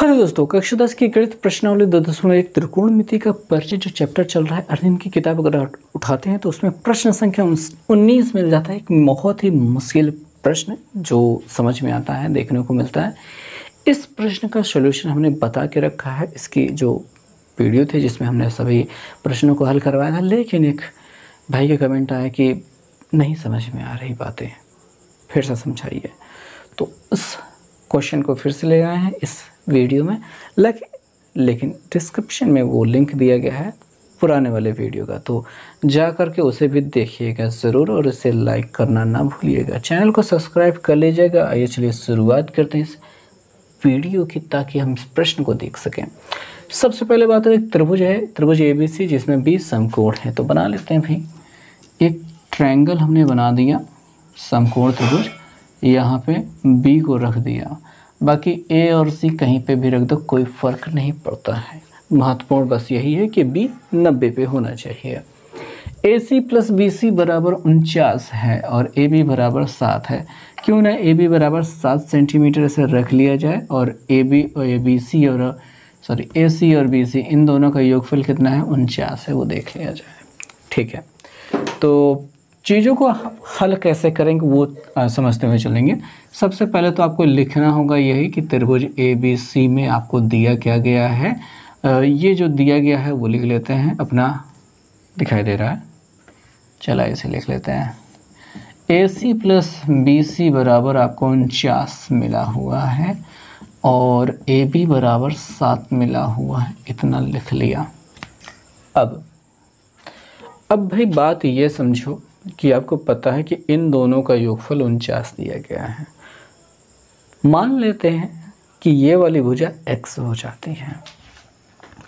Hello दोस्तों, कक्षा दस की गणित प्रश्नावली दो दशमलव एक त्रिकोणमिति का परिचय जो चैप्टर चल रहा है अरविंद की किताब अगर उठाते हैं तो उसमें प्रश्न संख्या उन्नीस मिल जाता है। एक बहुत ही मुश्किल प्रश्न जो समझ में आता है, देखने को मिलता है। इस प्रश्न का सोल्यूशन हमने बता के रखा है। इसकी जो वीडियो थी जिसमें हमने सभी प्रश्नों को हल करवाया था, लेकिन एक भाई का कमेंट आया कि नहीं समझ में आ रही बातें। फिर से समझाइए। तो उस क्वेश्चन को फिर से ले आए हैं इस वीडियो में। लेकिन लेकिन डिस्क्रिप्शन में वो लिंक दिया गया है पुराने वाले वीडियो का तो जा करके उसे भी देखिएगा ज़रूर और इसे लाइक करना ना भूलिएगा। चैनल को सब्सक्राइब कर लीजिएगा। आइए चलिए शुरुआत करते हैं इस वीडियो की ताकि हम इस प्रश्न को देख सकें। सबसे पहले बात है, एक त्रिभुज है, त्रिभुज ए बी सी जिसमें बीस समकोण है। तो बना लेते हैं भाई। एक ट्रायंगल हमने बना दिया, समकोण त्रिभुज। यहाँ पे बी को रख दिया। बाकी ए और सी कहीं पे भी रख दो, कोई फ़र्क नहीं पड़ता है। महत्वपूर्ण बस यही है कि बी नब्बे पे होना चाहिए। ए सी प्लस बी सी बराबर उनचास है और ए बी बराबर सात है। क्यों ना ए बी बराबर सात सेंटीमीटर से रख लिया जाए और ए बी और ए बी सी और सॉरी ए सी और बी सी इन दोनों का योगफल कितना है? उनचास है, वो देख लिया जाए। ठीक है। तो चीज़ों को हल कैसे करेंगे वो आ, समझते हुए चलेंगे। सबसे पहले तो आपको लिखना होगा यही कि त्रिभुज ए बी सी में आपको दिया क्या गया है। आ, ये जो दिया गया है वो लिख लेते हैं। अपना दिखाई दे रहा है। चला इसे लिख लेते हैं। ए सी प्लस बी सी बराबर आपको उनचास मिला हुआ है और ए बी बराबर सात मिला हुआ है। इतना लिख लिया। अब अब भाई बात ये समझो कि आपको पता है कि इन दोनों का योगफल उनचास दिया गया है। मान लेते हैं कि ये वाली भुजा x हो जाती है।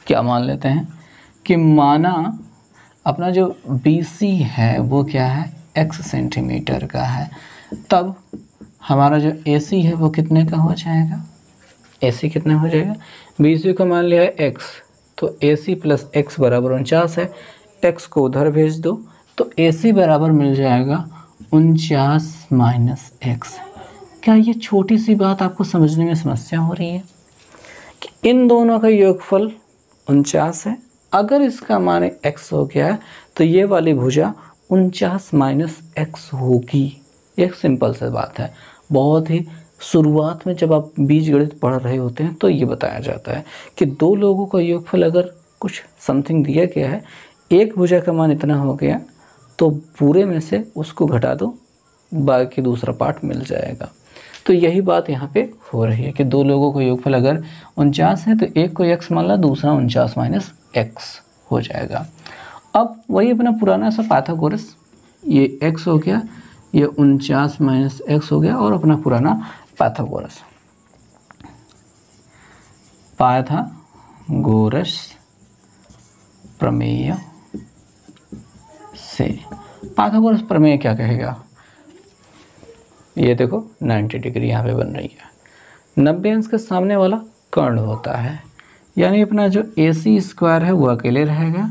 क्या मान लेते हैं? कि माना अपना जो BC है, वो क्या है? x सेंटीमीटर का है। तब हमारा जो AC है, वो कितने का हो जाएगा? AC कितना हो जाएगा? BC को मान लिया है एक्स तो AC प्लस एक्स बराबर उनचास है। एक्स को उधर भेज दो। तो ए सी बराबर मिल जाएगा उनचास माइनस एक्स क्या ये छोटी सी बात आपको समझने में समस्या हो रही है? कि इन दोनों का योगफल उनचास है। अगर इसका मान एक्स हो गया है तो ये वाली भुजा उनचास माइनस एक्स होगी। एक सिंपल सी बात है। बहुत ही शुरुआत में जब आप बीज गणित पढ़ रहे होते हैं तो ये बताया जाता है कि दो लोगों का योगफल अगर कुछ समथिंग दिया गया है, एक भुजा का मान इतना हो गया तो पूरे में से उसको घटा दो, बाकी दूसरा पार्ट मिल जाएगा। तो यही बात यहाँ पे हो रही है कि दो लोगों का योगफल अगर उनचास है तो एक को एक्स मान ला, दूसरा उनचास माइनस एक्स हो जाएगा। अब वही अपना पुराना सा पाथागोरस, ये एक्स हो गया, ये उनचास माइनस एक्स हो गया और अपना पुराना पाथागोरस। पाथागोरस प्रमेय पाथागोरस प्रमेय क्या कहेगा? ये देखो 90 डिग्री यहाँ पे बन रही है। नब्बे अंश के सामने वाला कर्ण होता है। यानी अपना जो ए सी स्क्वायर है, वो अकेले रहेगा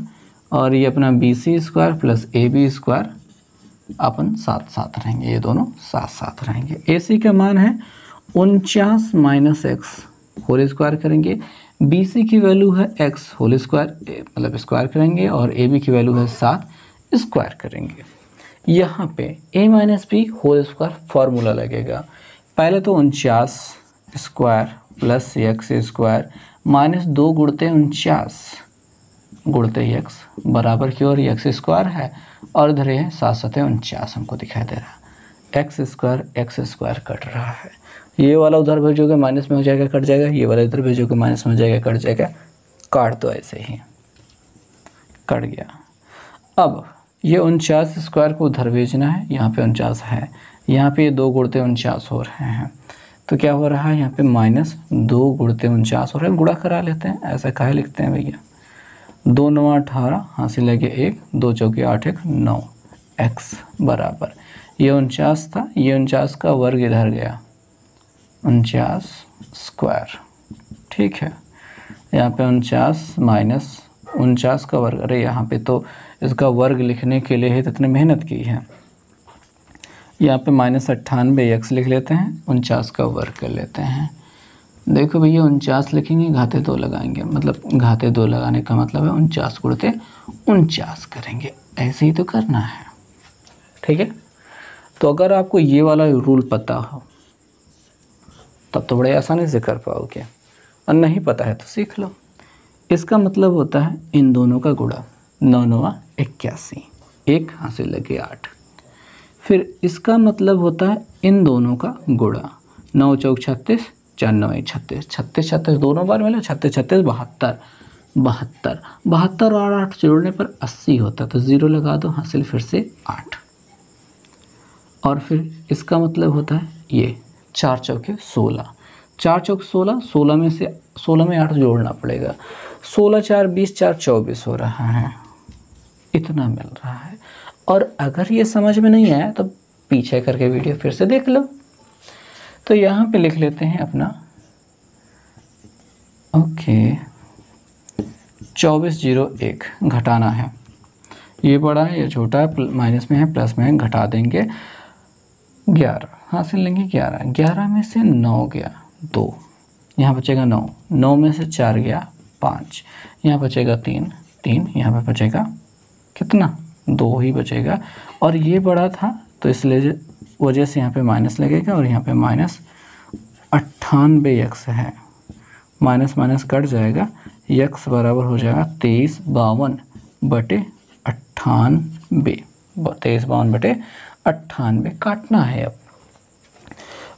और ये अपना B C square plus A B square अपन साथ साथ रहेंगे। ये दोनों साथ साथ रहेंगे। ए सी का मान है उनचास माइनस एक्स होल स्क्वायर करेंगे। बी सी की वैल्यू है एक्स होल स्क्वायर मतलब स्क्वायर करेंगे और ए बी की वैल्यू है सात। स्क्वायर करेंगे। यहाँ पे A minus B whole square formula लगेगा। पहले तो उनचास square plus X square minus दो गुड़ते उनचास। गुड़ते एक्स बराबर की ओर एक्स स्क्वायर है। और इधर है सात सतह उनचास हमको दिखाई दे रहा। है X square X square cut रहा है। ये वाला उधर भेजोगे माइनस में हो जाएगा, कट जाएगा। ये वाला इधर भेजोगे माइनस में हो जाएगा, कट जाएगा। काट दो ऐसे ही। कट गया। अब ये उनचास स्क्वायर को उधर भेजना है, यहाँ पे उनचास है। यहाँ पे ये दो गुड़ते उनचास हो रहे हैं। तो क्या हो रहा है, यहाँ पे माइनस दो गुड़ते उनचास हो रहे हैं। गुड़ा करा लेते हैं, ऐसा कहे लिखते हैं भैया? दो नौ अठारह हासिल लगे एक, दो चौके आठ एक, नौ। एक्स बराबर। ये उनचास था, ये उनचास का वर्ग इधर गया। उनचास स्क्वायर ठीक है। यहाँ पे उनचास माइनस उनचास का वर्ग, अरे, यहाँ पे तो इसका वर्ग लिखने के लिए ही तो इतनी मेहनत की है। यहाँ पे माइनस अट्ठानबे एक्स लिख लेते हैं, उनचास का वर्ग कर लेते हैं। देखो भैया, उनचास लिखेंगे, घाते दो लगाएँगे। मतलब घाते दो लगाने का मतलब है उनचास गुड़ते उनचास करेंगे। ऐसे ही तो करना है। ठीक है? तो अगर आपको ये वाला रूल पता हो, तब तो बड़े आसानी से कर पाओगे। और नहीं पता है तो सीख लो। इसका मतलब होता है इन दोनों का गुड़ा नौ नवा इक्यासी। एक हासिल लगे आठ। फिर इसका मतलब होता है इन दोनों का गुड़ा नौ चौक छत्तीस, चार नौ एक छत्तीस। छत्तीस छत्तीस दोनों बार मिले, छत्तीस छत्तीस, बहत्तर। बहत्तर। बहत्तर और आठ जोड़ने पर अस्सी होता तो ज़ीरो लगा दो, हासिल फिर से आठ। और फिर इसका मतलब होता है ये, चार चौके सोलह। चार चौक सोलह सोलह में से, सोलह में आठ जोड़ना पड़ेगा। सोलह, चार, बीस, चार, चौबीस हो रहा है। इतना मिल रहा है। और अगर ये समझ में नहीं आया तो पीछे करके वीडियो फिर से देख लो। तो यहाँ पे लिख लेते हैं अपना। ओके। चौबीस ज़ीरो एक घटाना है। ये बड़ा है, ये छोटा है माइनस में है, प्लस में है, घटा देंगे ग्यारह। हासिल लेंगे ग्यारह। ग्यारह में से नौ गया, दो। यहाँ बचेगा नौ। नौ में से चार गया, पाँच। यहाँ बचेगा तीन। तीन, यहाँ पर बचेगा कितना दो ही बचेगा। और ये बड़ा था तो इसलिए वजह से यहाँ पे माइनस लगेगा और यहाँ पे माइनस अट्ठानबे यक्स है। माइनस माइनस कट जाएगा यक्स बराबर हो जाएगा तेईस बावन बटे अट्ठानबे तेईस बावन बटे अट्ठानबे काटना है अब।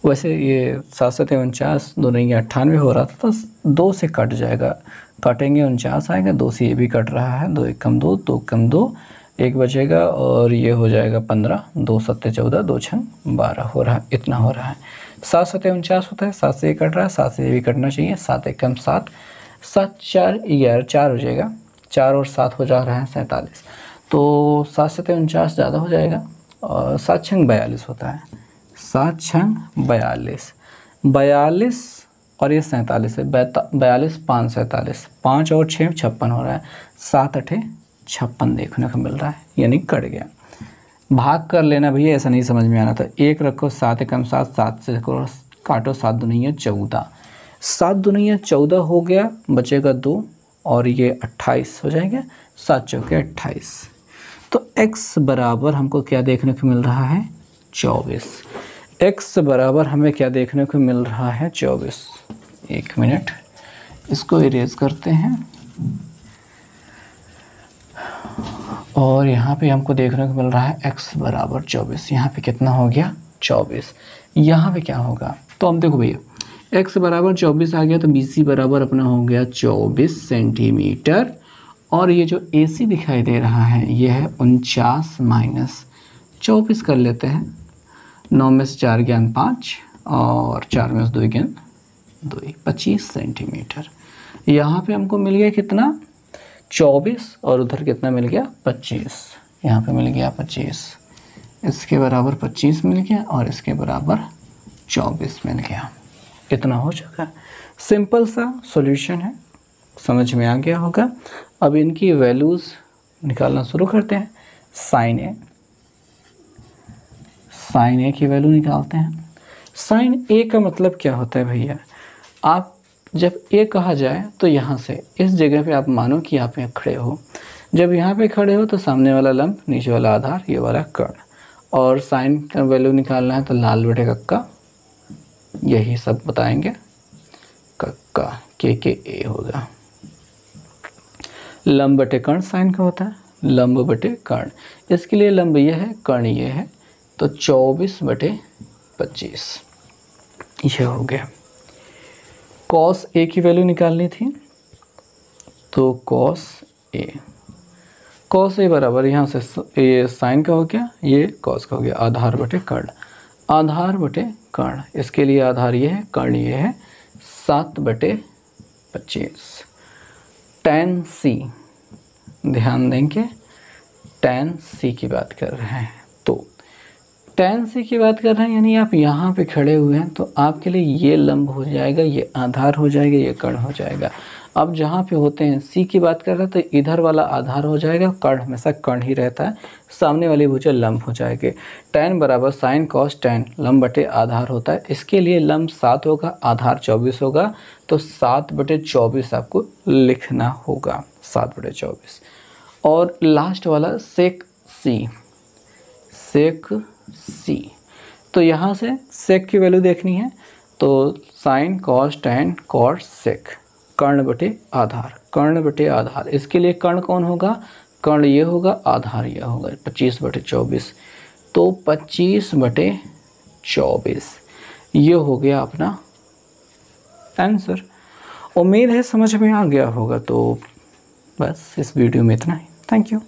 वैसे ये सात सौ उनचास दो नहीं अट्ठानवे हो रहा था तो दो से कट जाएगा। काटेंगे उनचास आएगा, दो से ये भी कट रहा है, दो एक कम दो दो कम दो, एक बचेगा और ये हो जाएगा पंद्रह, दो सत्ते चौदह, दो छंग बारह हो रहा है, इतना हो रहा है। सात सत्य उनचास होता है, सात से ये कट रहा है, सात से ये भी कटना चाहिए, सात एक कम सात सात चार ग्यारह चार हो जाएगा, चार और सात हो जा रहा है सैंतालीस। तो सात सत्ते उनचास ज़्यादा हो जाएगा और सात छंग बयालीस होता है, सात छंग बयालीस बयालीस और ये सैंतालीस है बयालीस, पाँच, सैंतालीस। पाँच और छः, छप्पन हो रहा है। सात अठे छप्पन देखने को मिल रहा है, यानी कट गया। भाग कर लेना भैया, ऐसा नहीं समझ में आना था। एक रखो, सात एकम सात सात से करो, काटो, सात दुनिया चौदह। सात दुनिया चौदह हो गया, बचेगा दो, और ये अट्ठाईस हो जाएँगे, सात चौके अट्ठाईस। तो x बराबर हमको क्या देखने को मिल रहा है? चौबीस। X बराबर हमें क्या देखने को मिल रहा है? चौबीस। एक मिनट। इसको इरेज करते हैं। और यहाँ पे हमको देखने को मिल रहा है x बराबर चौबीस। यहाँ पे कितना हो गया? चौबीस। यहाँ पे क्या होगा? तो हम देखो भैया, x बराबर चौबीस आ गया तो बीसी बराबर अपना हो गया चौबीस सेंटीमीटर और ये जो सी दिखाई दे रहा है, ये है उनचास माइनस। चौबीस कर लेते हैं। नौ में से चार ज्ञान पाँच और चार में से दो ज्ञान दो पच्चीस सेंटीमीटर। यहाँ पे हमको मिल गया कितना? चौबीस और उधर कितना मिल गया? पच्चीस। यहाँ पे मिल गया पच्चीस। इसके बराबर पच्चीस मिल गया और इसके बराबर चौबीस मिल गया। इतना हो चुका। सिंपल सा सॉल्यूशन है। समझ में आ गया होगा। अब इनकी वैल्यूज़ निकालना शुरू करते हैं। साइन ए। साइन ए की वैल्यू निकालते हैं। साइन ए का मतलब क्या होता है भैया? आप जब ए कहा जाए तो यहाँ से, इस जगह पे आप मानो कि आप यहाँ खड़े हो। जब यहाँ पे खड़े हो तो सामने वाला लंब, नीचे वाला आधार, ये वाला कर्ण और साइन का वैल्यू निकालना है तो लाल बटे कक्का। यही सब बताएँगे। कक्का, के के ए होगा लंब बटे कर्ण साइन का होता है। लंब बटे कर्ण इसके लिए लंब यह है कर्ण ये है। तो 24 बटे पच्चीस। ये हो गया। कॉस ए की वैल्यू निकालनी थी तो कॉस ए कॉस ए बराबर यहाँ से ये साइन का हो गया, ये कॉस का हो गया, आधार बटे कर्ण। आधार बटे कर्ण, इसके लिए आधार ये है, कर्ण ये है, सात बटे पच्चीस। टेन सी ध्यान देंगे टेन सी की बात कर रहे हैं। टेन सी की बात कर रहे हैं, यानी आप यहाँ पे खड़े हुए हैं तो आपके लिए ये लंब हो जाएगा, ये आधार हो जाएगा, ये कर्ण हो जाएगा। अब जहाँ पे होते हैं, सी की बात कर रहे हैं तो इधर वाला आधार हो जाएगा कर्ण हमेशा कर्ण ही रहता है, सामने वाली भुजा लंब हो जाएगी। टेन बराबर साइन कॉस टेन, लंब बटे आधार होता है। इसके लिए लंब सात होगा, आधार चौबीस होगा तो सात बटे चौबीस आपको लिखना होगा, सात बटे चौबीस। और लास्ट वाला सेक सी सेक सी तो यहाँ से सेक की वैल्यू देखनी है तो sine cos tan cot sec कर्ण बटे आधार, कर्ण बटे आधार। इसके लिए कर्ण कौन होगा? कर्ण ये होगा, आधार ये होगा। पच्चीस बटे चौबीस। तो पच्चीस बटे चौबीस। ये हो गया अपना आंसर उम्मीद है समझ में आ गया होगा तो बस इस वीडियो में इतना ही। Thank you